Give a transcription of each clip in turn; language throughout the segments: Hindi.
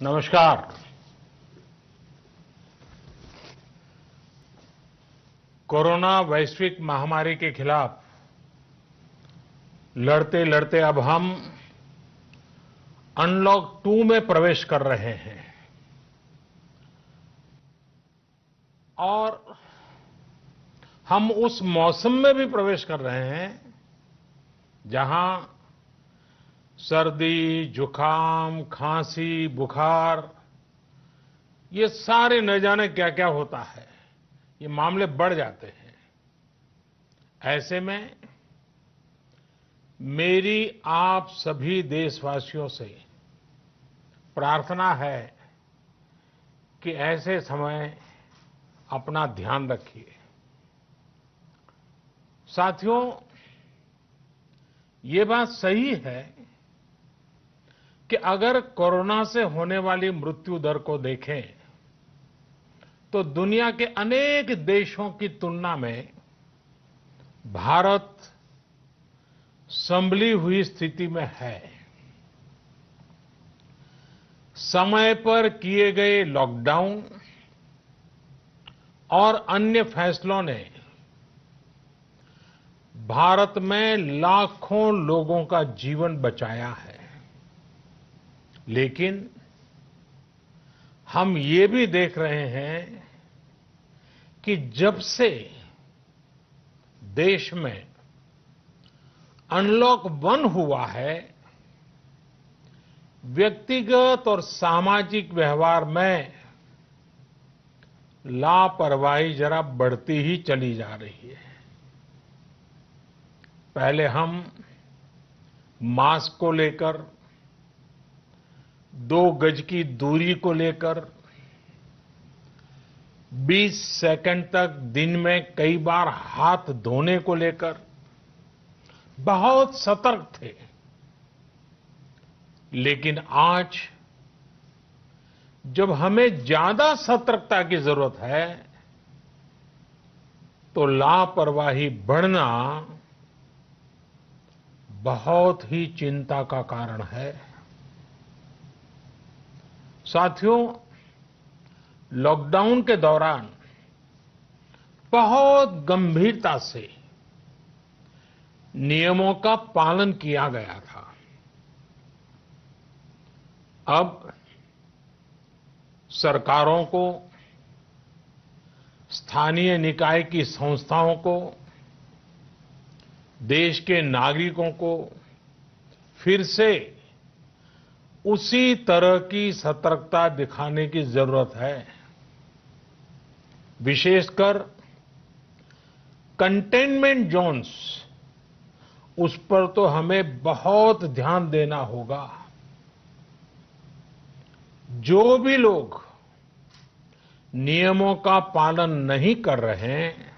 नमस्कार। कोरोना वैश्विक महामारी के खिलाफ लड़ते लड़ते अब हम अनलॉक टू में प्रवेश कर रहे हैं। और हम उस मौसम में भी प्रवेश कर रहे हैं जहाँ सर्दी, जुकाम, खांसी, बुखार, ये सारे न जाने क्या क्या होता है। ये मामले बढ़ जाते हैं। ऐसे में मेरी आप सभी देशवासियों से प्रार्थना है कि ऐसे समय अपना ध्यान रखिए। साथियों, ये बात सही है कि अगर कोरोना से होने वाली मृत्यु दर को देखें तो दुनिया के अनेक देशों की तुलना में भारत संभली हुई स्थिति में है। समय पर किए गए लॉकडाउन और अन्य फैसलों ने भारत में लाखों लोगों का जीवन बचाया है। लेकिन हम ये भी देख रहे हैं कि जब से देश में अनलॉक वन हुआ है, व्यक्तिगत और सामाजिक व्यवहार में लापरवाही जरा बढ़ती ही चली जा रही है। पहले हम मास्क को लेकर दो गज की दूरी को लेकर 20 सेकंड तक दिन में कई बार हाथ धोने को लेकर बहुत सतर्क थे। लेकिन आज जब हमें ज़्यादा सतर्कता की ज़रूरत है तो लापरवाही बढ़ना बहुत ही चिंता का कारण है। साथियों लॉकडाउन के दौरान बहुत गंभीरता से नियमों का पालन किया गया था। अब सरकारों को, स्थानीय निकाय की संस्थाओं को, देश के नागरिकों को फिर से उसी तरह की सतर्कता दिखाने की ज़रूरत है। विशेषकर कंटेनमेंट जोन्स उस पर तो हमें बहुत ध्यान देना होगा। जो भी लोग नियमों का पालन नहीं कर रहे हैं,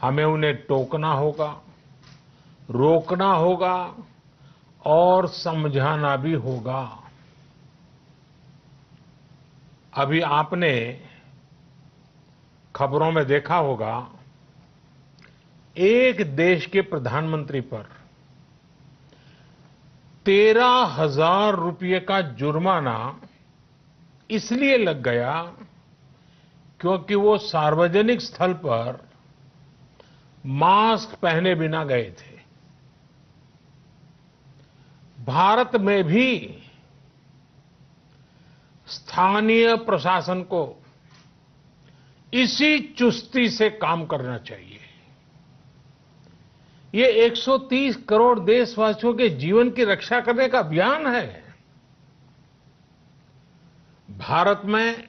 हमें उन्हें टोकना होगा, रोकना होगा और समझाना भी होगा। अभी आपने खबरों में देखा होगा, एक देश के प्रधानमंत्री पर तेरह हज़ार रुपये का जुर्माना इसलिए लग गया क्योंकि वो सार्वजनिक स्थल पर मास्क पहने बिना गए थे। भारत में भी स्थानीय प्रशासन को इसी चुस्ती से काम करना चाहिए। ये 130 करोड़ देशवासियों के जीवन की रक्षा करने का अभियान है। भारत में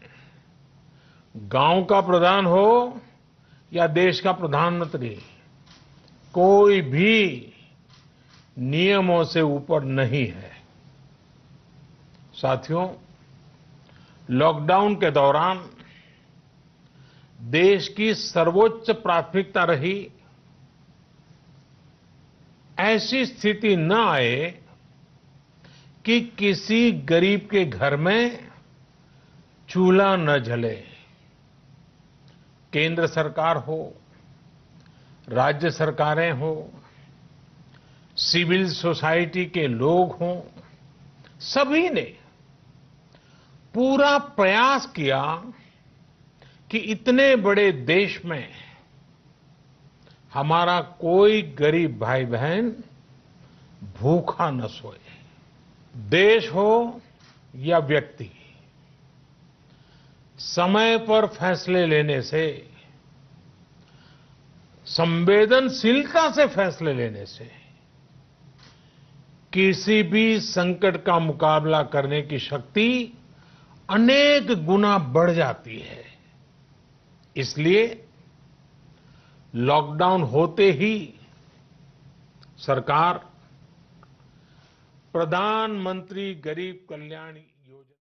गाँव का प्रधान हो या देश का प्रधानमंत्री, कोई भी नियमों से ऊपर नहीं है। साथियों लॉकडाउन के दौरान देश की सर्वोच्च प्राथमिकता रही, ऐसी स्थिति न आए कि किसी गरीब के घर में चूल्हा न जले। केंद्र सरकार हो, राज्य सरकारें हो सिविल सोसाइटी के लोग हों, सभी ने पूरा प्रयास किया कि इतने बड़े देश में हमारा कोई गरीब भाई बहन भूखा न सोए। देश हो या व्यक्ति, समय पर फैसले लेने से, संवेदनशीलता से फैसले लेने से किसी भी संकट का मुकाबला करने की शक्ति अनेक गुना बढ़ जाती है। इसलिए लॉकडाउन होते ही सरकार, प्रधानमंत्री गरीब कल्याण